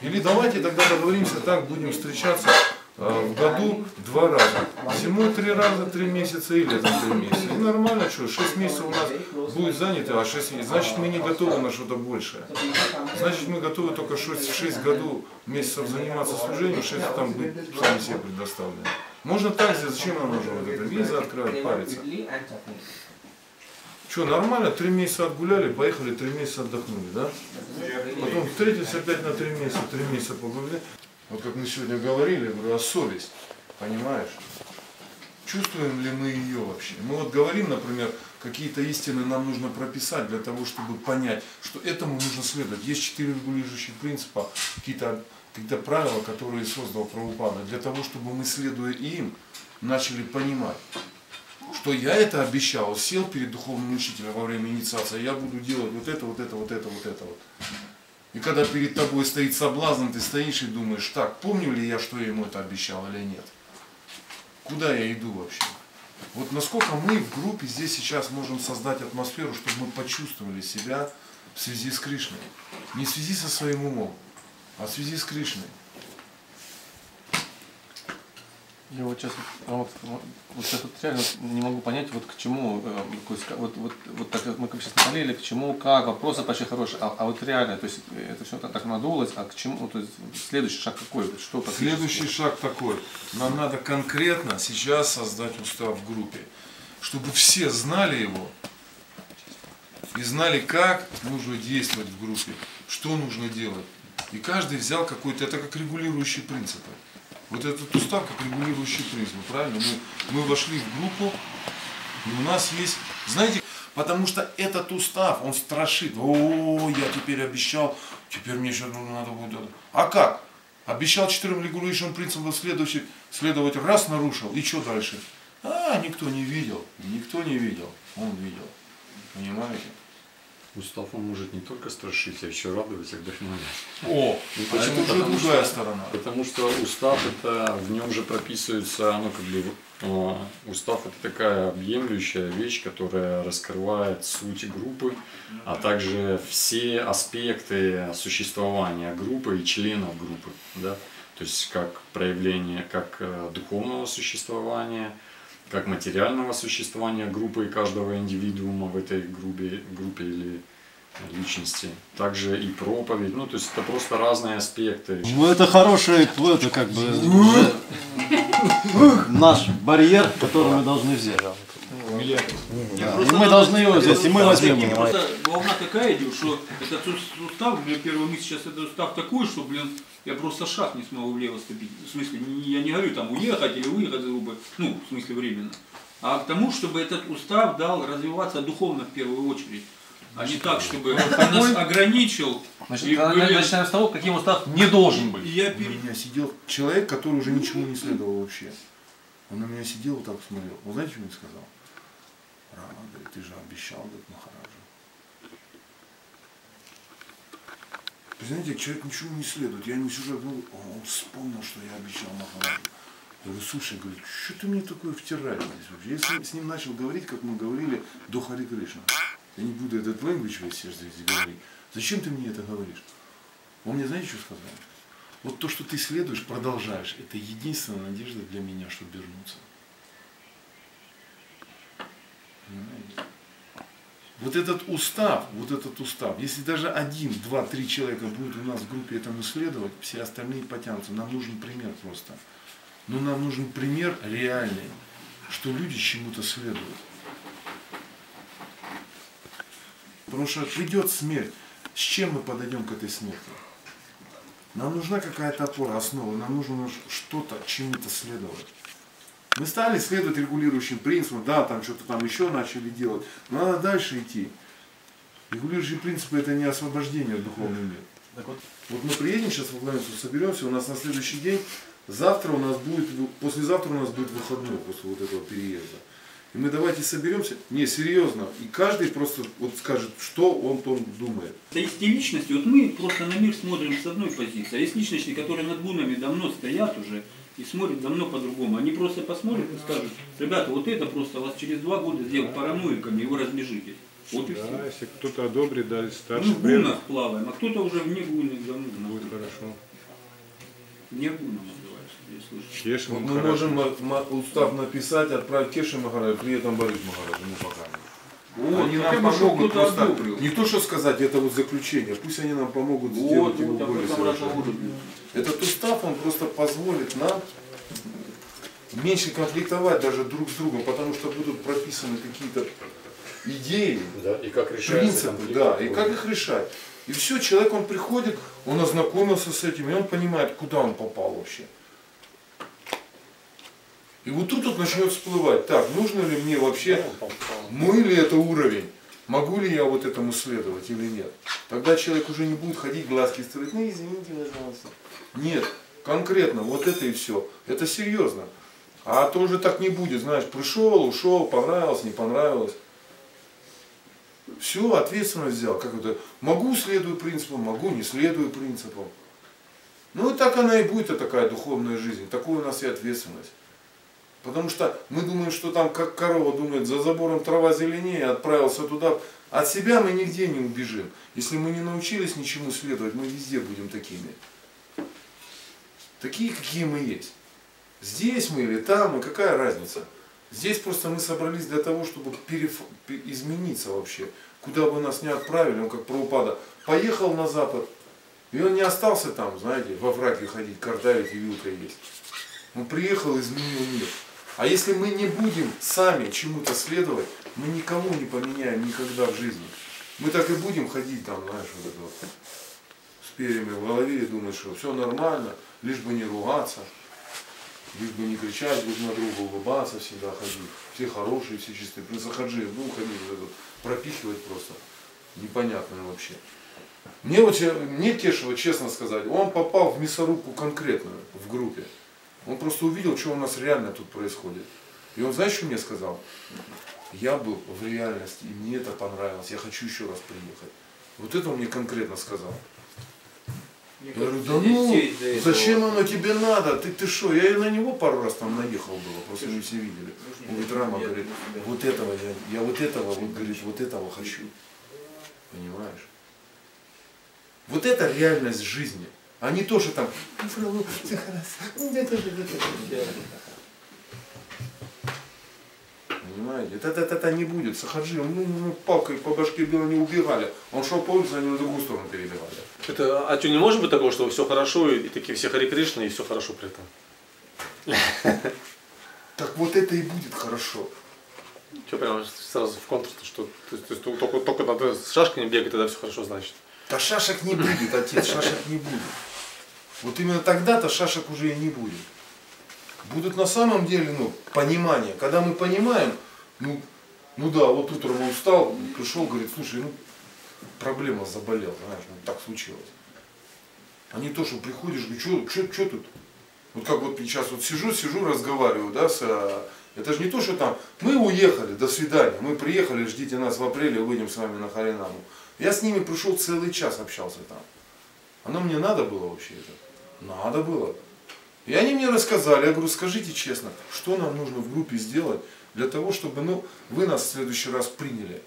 Или давайте тогда договоримся так, будем встречаться э, в году два раза. Зимой три раза, три месяца и летом три месяца. И нормально, что, шесть месяцев у нас будет занято, а шесть месяцев. Значит, мы не готовы на что-то большее. Значит, мы готовы только шесть, шесть году месяцев заниматься служением, шесть там быть сами себе предоставлены. Можно так сделать, зачем нам нужно вот это? Виза открывать, париться. Что, нормально, три месяца отгуляли, поехали, три месяца отдохнули, да? Потом встретились опять на три месяца, три месяца погуляли. Вот как мы сегодня говорили, говорю, а совесть, понимаешь? Чувствуем ли мы ее вообще? Мы вот говорим, например, какие-то истины нам нужно прописать для того, чтобы понять, что этому нужно следовать. Есть четыре регулирующих принципа, какие-то какие правила, которые создал Прабхупада, для того, чтобы мы, следуя им, начали понимать, что я это обещал, сел перед духовным учителем во время инициации, я буду делать вот это, вот это, вот это, вот это вот. И когда перед тобой стоит соблазн, ты стоишь и думаешь, так, помню ли я, что я ему это обещал или нет? Куда я иду вообще? Вот насколько мы в группе здесь сейчас можем создать атмосферу, чтобы мы почувствовали себя в связи с Кришной. Не в связи со своим умом, а в связи с Кришной. Я вот сейчас вот, вот сейчас вот реально не могу понять, вот к чему, э, вот, вот, вот так мы как сейчас напалили, к чему, как, вопросы почти хорошие, а, а вот реально, то есть это все так, надулось, а к чему, то есть следующий шаг какой? Что следующий шаг такой, нам надо конкретно сейчас создать устав в группе, чтобы все знали его и знали, как нужно действовать в группе, что нужно делать. И каждый взял какой-то, это как регулирующий принципы. Вот этот устав как регулирующий принцип, правильно? Мы, мы вошли в группу, и у нас есть, знаете, потому что этот устав, он страшит. О, я теперь обещал, теперь мне еще надо будет. А как? Обещал четырем регулирующим принципам следовать, следовать, раз нарушил, и что дальше? А, никто не видел, никто не видел, он видел. Понимаете? Устав он может не только страшить, а еще радовать и вдохновлять. О, ну, а почему это уже другая что, сторона? Потому что устав это в нем же прописывается, ну как бы устав это такая объемлющая вещь, которая раскрывает суть группы, а также все аспекты существования группы и членов группы, да, то есть как проявление, как э, духовного существования, как материального существования группы и каждого индивидуума в этой группе, группе или личности, также и проповедь, ну то есть это просто разные аспекты. Ну это хороший, это как бы наш барьер, который мы должны взять. Да. И мы должны его взять, и мы возьмем его. Просто волна такая идет, что этот сустав, блин, первый мы сейчас этот сустав такой, что, блин, я просто шаг не смогу влево ступить. В смысле, я не говорю там уехать или выехать из группы, ну, в смысле временно. А к тому, чтобы этот устав дал развиваться духовно в первую очередь. А не так, чтобы он нас ограничил. Значит, и, блин, начинаем с того, каким устав не должен быть. Я перед... У меня сидел человек, который уже ничему не следовал вообще. Он на меня сидел вот так смотрел. Вы знаете, что он сказал? Рама, говорит, ты же обещал, говорит, Махараджа. Знаете, человек ничего не следует. Я ему сюжет говорю, он вспомнил, что я обещал Махараджу. Я говорю, слушай, говорит, что ты мне такое втираешь здесь вообще? Я с ним начал говорить, как мы говорили до Хари Кришна. Я не буду этот language весь здесь говорить. Зачем ты мне это говоришь? Он мне, знаете, что сказал? Вот то, что ты следуешь, продолжаешь, это единственная надежда для меня, чтобы вернуться. Понимаете? Вот этот устав, вот этот устав, если даже один, два, три человека будут у нас в группе этому следовать, все остальные потянутся. Нам нужен пример просто. Но нам нужен пример реальный, что люди чему-то следуют. Потому что придет смерть. С чем мы подойдем к этой смерти? Нам нужна какая-то опора, основа, нам нужно что-то, чему-то следовать. Мы стали следовать регулирующим принципам, да, там что-то там еще начали делать, но надо дальше идти. Регулирующие принципы это не освобождение от духовного мира. Вот. вот мы приедем сейчас в Аглавницу, соберемся, у нас на следующий день, завтра у нас будет, послезавтра у нас будет выходной после вот этого переезда. И мы давайте соберемся, не, серьезно, и каждый просто вот скажет, что он, он думает. Да есть те личности, вот мы просто на мир смотрим с одной позиции, а есть личности, которые над бунами давно стоят уже, и смотрят давно по-другому. Они просто посмотрят и скажут, ребята, вот это просто вас через два года сделать параноиками, и вы разбежитесь. Вот и все. Да, если кто-то одобрит, да, Мы старший в бред, гуннах плаваем, а кто-то уже вне гунных давно будет находится. хорошо. Вне гуннов называется, я слышу. Мы хорошо. можем устав написать, отправить Кеши Махараджу, при этом Борис Махараджу, ну пока. Вот, они нам помогут просто, одобрил. не то что сказать, это вот заключение, пусть они нам помогут Вот, сделать его вот, об более совершенным. Этот устав, он просто позволит нам меньше конфликтовать даже друг с другом, потому что будут прописаны какие-то идеи, Да, и как принципы, да, и как их решать. И все, человек, он приходит, он ознакомился с этим, и он понимает, куда он попал вообще. И вот тут вот начнет всплывать, так, нужно ли мне вообще, мой ли это уровень, могу ли я вот этому следовать или нет. Тогда человек уже не будет ходить, глазки строить, ну извините, пожалуйста. Нет, конкретно, вот это и все. Это серьезно. А то уже так не будет, знаешь, пришел, ушел, понравилось, не понравилось. Все, ответственность взял. Как это? Могу следую принципам, могу не следую принципам. Ну и так она и будет, это такая духовная жизнь. Такой у нас и ответственность. Потому что мы думаем, что там, как корова думает, за забором трава зеленее, отправился туда. От себя мы нигде не убежим. Если мы не научились ничему следовать, мы везде будем такими. Такие, какие мы есть. Здесь мы или там, и какая разница? Здесь просто мы собрались для того, чтобы переф- пе- измениться вообще. Куда бы нас ни отправили, он как Прабхупада поехал на запад, и он не остался там, знаете, во враге ходить, картавить и вилкой есть. Он приехал, изменил мир. А если мы не будем сами чему-то следовать, мы никому не поменяем никогда в жизни. Мы так и будем ходить там, знаешь, вот это вот, с перьями в голове и думать, что все нормально, лишь бы не ругаться, лишь бы не кричать друг на друга, улыбаться всегда ходить. Все хорошие, все чистые. При Сахаджи был ходить, вот это вот, пропихивать просто. Непонятно вообще. Мне, вот, мне Кешева, честно сказать, он попал в мясорубку конкретную в группе. Он просто увидел, что у нас реально тут происходит. И он, знаешь, что мне сказал? Я был в реальности, и мне это понравилось, я хочу еще раз приехать. Вот это он мне конкретно сказал. Я говорю, да ну, зачем оно тебе надо? Ты ты что? Я и на него пару раз там наехал было, просто мы все видели. Он говорит, Рама, говорит, вот этого я, я вот этого, вот, говорит, вот этого хочу. Понимаешь? Вот это реальность жизни. А не то, что там, «Ну, всё хорошо». Понимаете? Это не будет. Сахаджи, ну, ну, палкой по башке била не убегали. Он шел по улице, они на другую сторону перебегали. Это, а что, не может быть такого, что все хорошо, и, такие все Хари Кришны, и все хорошо при этом? Так вот это и будет хорошо. Что прямо сразу в контр, что то есть, то есть только, только надо с шашкой не бегать, тогда все хорошо значит. Да шашек не будет, отец, шашек не будет. Вот именно тогда-то шашек уже и не будет. Будут на самом деле, ну, понимание. Когда мы понимаем, ну, ну да, вот утром он устал, пришел, говорит, слушай, ну, проблема заболел, знаешь, ну так случилось. А не то, что приходишь, говорю, что тут? Вот как вот сейчас вот сижу, сижу, разговариваю, да, с, а, это же не то, что там, мы уехали, до свидания, мы приехали, ждите нас в апреле, выйдем с вами на Харинаму. Я с ними пришел целый час, общался там. Оно мне надо было вообще это? Надо было. И они мне рассказали, я говорю, скажите честно, что нам нужно в группе сделать для того, чтобы ну, вы нас в следующий раз приняли.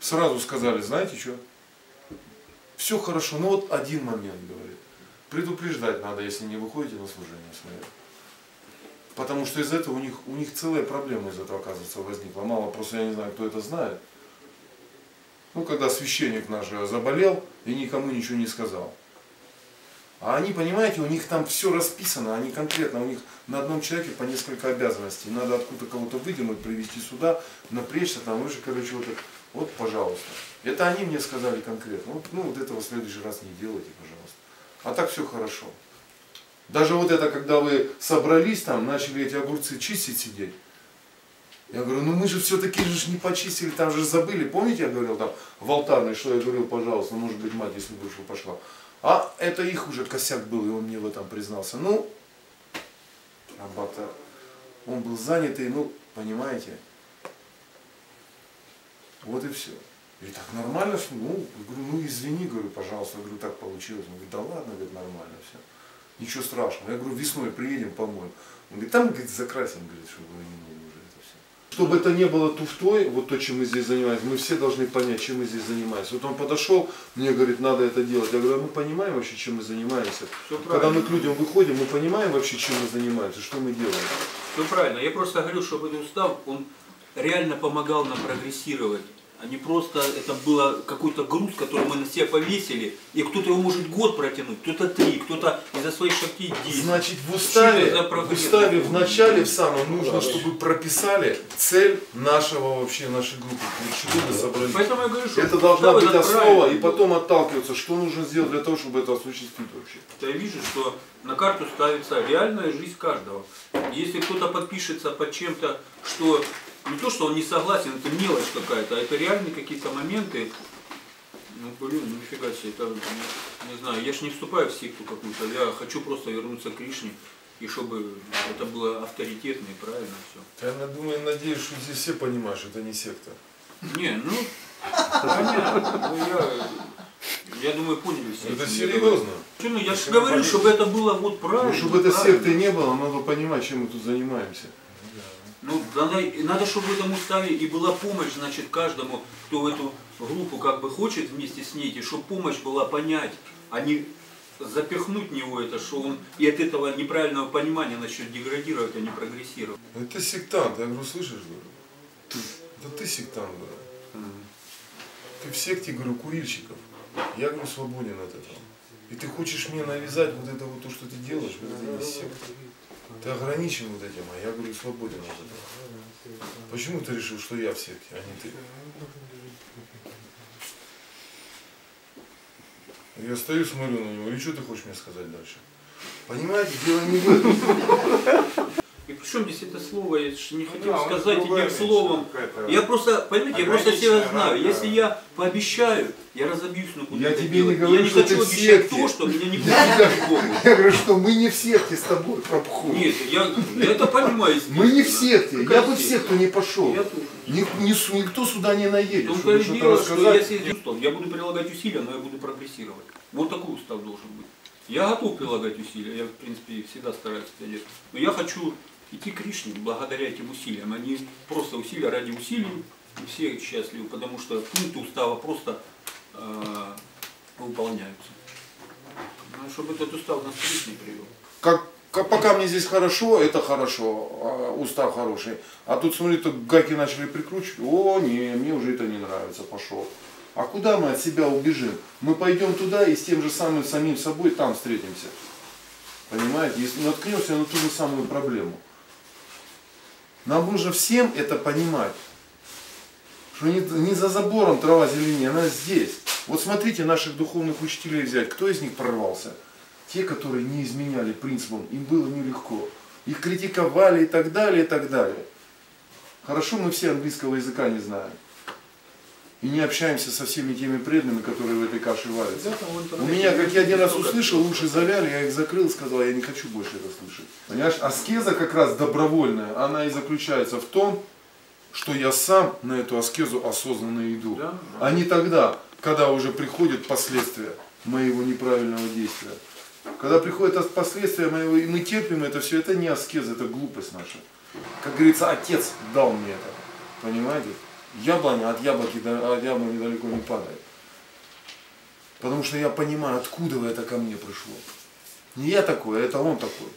Сразу сказали, знаете что? Все хорошо, но вот один момент, говорит. Предупреждать надо, если не выходите на служение свое. Потому что из этого у них, у них целая проблема из этого, оказывается, возникла. Мало, просто я не знаю, кто это знает. Ну, когда священник наш заболел и никому ничего не сказал. А они, понимаете, у них там все расписано, они конкретно, у них на одном человеке по несколько обязанностей. Надо откуда кого-то выдернуть, привести сюда, напрячься, там, вы же, короче, вот, вот, пожалуйста. Это они мне сказали конкретно. Вот, ну, вот этого в следующий раз не делайте, пожалуйста. А так все хорошо. Даже вот это, когда вы собрались там, начали эти огурцы чистить сидеть. Я говорю, ну мы же все-таки же не почистили, там же забыли. Помните, я говорил там в алтарной, что я говорил, пожалуйста, может быть, мать, если бы пошла. А это их уже косяк был, и он мне в этом признался. Ну, Аббата, он был занятый, ну, понимаете. Вот и все. И так нормально, что, ну, говорю, ну извини, говорю, пожалуйста, говорю, так получилось. Он говорит, да ладно, говорит, нормально все. Ничего страшного. Я говорю, весной приедем, помоем. Он говорит, там, говорит, закрасим, говорит, чтобы вы не было уже это все. Чтобы это не было туфтой, вот то, чем мы здесь занимаемся, мы все должны понять, чем мы здесь занимаемся. Вот он подошел, мне говорит, надо это делать. Я говорю, а мы понимаем вообще, чем мы занимаемся? Всё Когда правильно. мы к людям выходим, мы понимаем вообще, чем мы занимаемся, что мы делаем. Ну правильно, я просто говорю, чтобы этот устав, он реально помогал нам прогрессировать. А не просто это было какой-то груз, который мы на себя повесили, и кто-то его может год протянуть, кто-то три, кто-то из-за своих шагтей 10. Значит, в уставе, это в уставе в начале, в самом, нужно, чтобы прописали цель нашего вообще, нашей группы. Чего мы собрались. Поэтому я говорю, что Это должна быть этот основа, и потом отталкиваться, что нужно сделать для того, чтобы это осуществить вообще. Я вижу, что на карту ставится реальная жизнь каждого. Если кто-то подпишется под чем-то, что не то, что он не согласен, это мелочь какая-то, а это реальные какие-то моменты, ну блин, ну нифига себе, это, не, знаю, я ж не вступаю в секту какую-то, я хочу просто вернуться к Кришне, и чтобы это было авторитетно и правильно все. Я думаю, надеюсь, что здесь все понимают, что это не секта. Не, ну, понятно, ну я, я думаю, поняли все. Это серьезно. Ну, я же говорю, чтобы это было вот правильно. Ну, чтобы этой правильно. секты не было, надо понимать, чем мы тут занимаемся. Ну, надо, надо, чтобы в этом уставе и была помощь, значит, каждому, кто в эту группу как бы хочет вместе с ней, чтобы помощь была понять, а не запихнуть в него это, что он и от этого неправильного понимания начнет деградировать, а не прогрессировать. Это сектант, я говорю, слышишь, говорю? Да ты сектант, говорю. Ты в секте, говорю, курильщиков. Я, говорю, свободен от этого. И ты хочешь мне навязать вот это вот то, что ты делаешь, вот это не секта. Ты ограничен вот этим, а я, говорю, свободен от этого. Почему ты решил, что я в секте, а не ты? Я стою, смотрю на него, и что ты хочешь мне сказать дальше? Понимаете, дело не в этом. И причем здесь это слово, я не хотел да, он сказать одним словом. Я просто, понимаете, я просто себя знаю. рамка. Если я пообещаю, я разобьюсь, но буду Я это тебе не говорю, я не что хочу ты в обещать секте. то, что меня не будет. Я говорю, что мы не в секте с тобой, пропху. Нет, я, я это понимаю. Мы не в секте. Я бы в секту не пошел. Я никто сюда не наедет, что-то дело, что рассказать. если я буду прилагать усилия, но я буду прогрессировать. Вот такой устав должен быть. Я готов прилагать усилия, я в принципе всегда стараюсь это делать. Но я хочу идти к Кришне благодаря этим усилиям, а не просто усилия ради усилий. И все счастливы, потому что пункты устава просто э, выполняются. Ну, чтобы этот устав нас к привел. Как, как- пока мне здесь хорошо, это хорошо, а, устав хороший. А тут, смотри, тут гайки начали прикручивать. О, не, мне уже это не нравится, пошел. А куда мы от себя убежим? Мы пойдем туда и с тем же самым самим собой там встретимся. Понимаете? Если наткнемся на ту же самую проблему. Нам нужно всем это понимать. Что не, не за забором трава зеленее, она здесь. Вот смотрите, наших духовных учителей взять. Кто из них прорвался? Те, которые не изменяли принципам, им было нелегко. Их критиковали и так далее, и так далее. Хорошо, мы все английского языка не знаем. И не общаемся со всеми теми преданными, которые в этой каше варятся. У меня, как я один раз услышал, уши завяли, я их закрыл, сказал, я не хочу больше это слышать. Понимаешь, аскеза как раз добровольная, она и заключается в том, что я сам на эту аскезу осознанно иду. Да. А не тогда, когда уже приходят последствия моего неправильного действия. Когда приходят последствия моего, и мы терпим это все, это не аскеза, это глупость наша. Как говорится, отец дал мне это. Понимаете? Яблоня от яблоки, от яблони далеко не падает. Потому что я понимаю, откуда это ко мне пришло. Не я такой, а это он такой.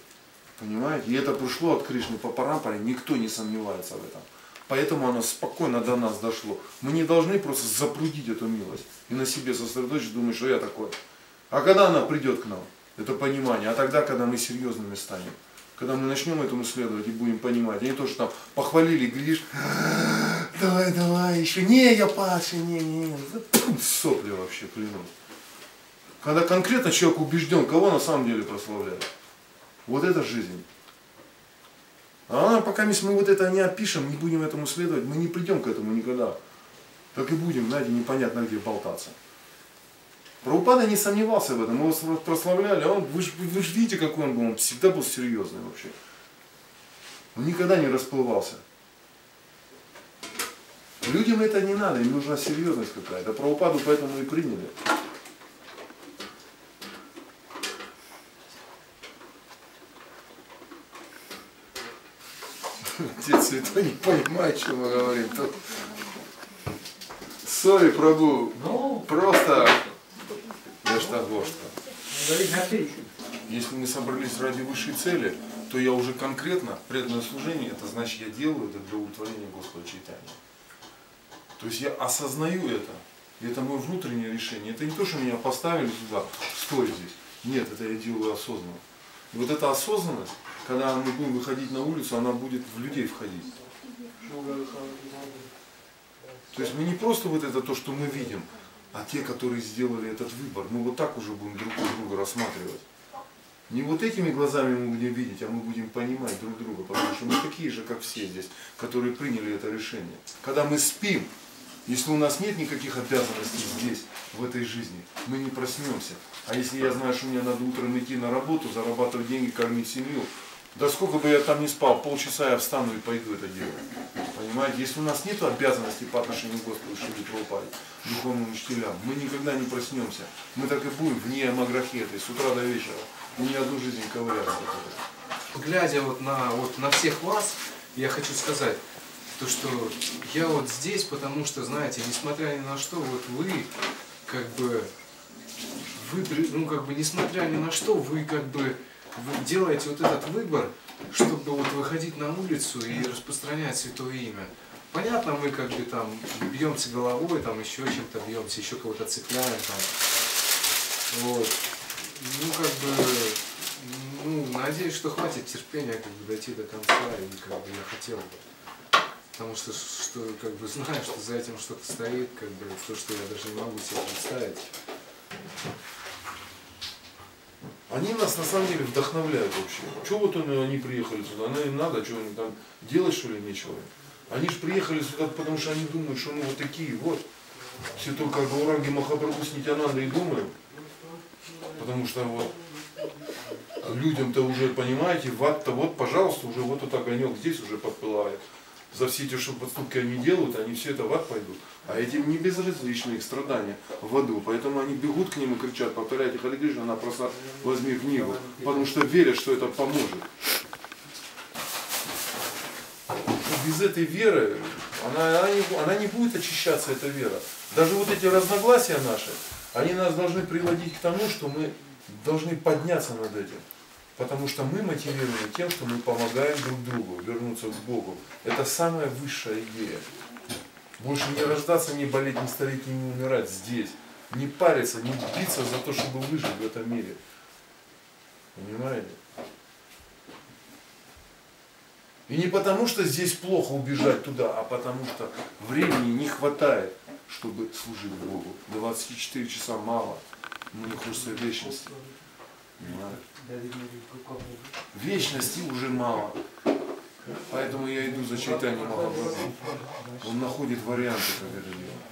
Понимаете? И это пришло от Кришны по парампоре, никто не сомневается в этом. Поэтому оно спокойно до нас дошло. Мы не должны просто запрудить эту милость и на себе сосредоточить, думать, что я такой. А когда она придет к нам, это понимание, а тогда, когда мы серьезными станем, когда мы начнем этому следовать и будем понимать, а не то, что там похвалили, глядишь, давай, давай, еще, не, я падший, не, не, не, сопли вообще, клянусь. Когда конкретно человек убежден, кого на самом деле прославляет. Вот это жизнь. А пока мы вот это не опишем, не будем этому следовать, мы не придем к этому никогда. Так и будем, знаете, непонятно где болтаться. Прабхупада не сомневался в этом, мы его прославляли, а он, вы же видите, какой он был, он всегда был серьезный вообще. Он никогда не расплывался. Людям это не надо, им нужна серьезность какая-то. Прабхупаду поэтому и приняли. Отец святой не понимает, что мы говорим. Тут... Сори, Прабу, просто Яштагошта. Если мы собрались ради высшей цели, то я уже конкретно преданное служение, это значит я делаю это для удовлетворения Господа Чайтания. То есть я осознаю это. И это мое внутреннее решение. Это не то, что меня поставили сюда, стой здесь. Нет, это я делаю осознанно. И вот эта осознанность, когда мы будем выходить на улицу, она будет в людей входить. То есть мы не просто вот это то, что мы видим, а те, которые сделали этот выбор. Мы вот так уже будем друг друга рассматривать. Не вот этими глазами мы будем видеть, а мы будем понимать друг друга, потому что мы такие же, как все здесь, которые приняли это решение. Когда мы спим, если у нас нет никаких обязанностей здесь, в этой жизни, мы не проснемся. А если я знаю, что мне надо утром идти на работу, зарабатывать деньги, кормить семью, да сколько бы я там не спал, полчаса я встану и пойду это делать. Понимаете, если у нас нет обязанностей по отношению к Господу Шили Прабхупаде, духовным учителям, мы никогда не проснемся. Мы так и будем вне амаграхеты, с утра до вечера. И ни одну жизнь ковыряться. Глядя вот на, вот на всех вас, я хочу сказать, то, что я вот здесь, потому что, знаете, несмотря ни на что, вот вы, как бы, вы, ну, как бы, несмотря ни на что, вы, как бы, вы делаете вот этот выбор, чтобы вот выходить на улицу и распространять Святое Имя. Понятно, мы как бы там бьемся головой, там еще чем-то бьемся, еще кого-то цепляем там. Вот. Ну, как бы, ну, надеюсь, что хватит терпения как бы дойти до конца, и как бы я хотел бы. Потому что, что как бы знаю, что за этим что-то стоит, как бы то, что я даже не могу себе представить. Они нас на самом деле вдохновляют вообще. Чего вот они приехали сюда? Оно им надо, что они там делать что ли нечего? Они же приехали сюда, потому что они думают, что мы вот такие вот. Все только о Гауранге Махапрабху с Нитянандой и думаем. Потому что вот людям-то уже, понимаете, ват-то вот, пожалуйста, уже вот этот огонек здесь уже подпылает за все эти что подступки они делают, они все это в ад пойдут. А этим не безразличны их страдания в аду. Поэтому они бегут к ним и кричат, повторяйте Хари Кришна, она просто возьми книгу. Потому что верят, что это поможет. Без этой веры она, она, не, она не будет очищаться, эта вера. Даже вот эти разногласия наши, они нас должны приводить к тому, что мы должны подняться над этим. Потому что мы мотивированы тем, что мы помогаем друг другу вернуться к Богу. Это самая высшая идея. Больше не рождаться, не болеть, не стареть, не умирать здесь. Не париться, не биться за то, чтобы выжить в этом мире. Понимаете? И не потому, что здесь плохо убежать туда, а потому что времени не хватает, чтобы служить Богу. 24 часа мало. Мне хочется вечности. Вечности уже мало. Поэтому я иду за Чайтани Махапрабху. Он находит варианты, как это делать.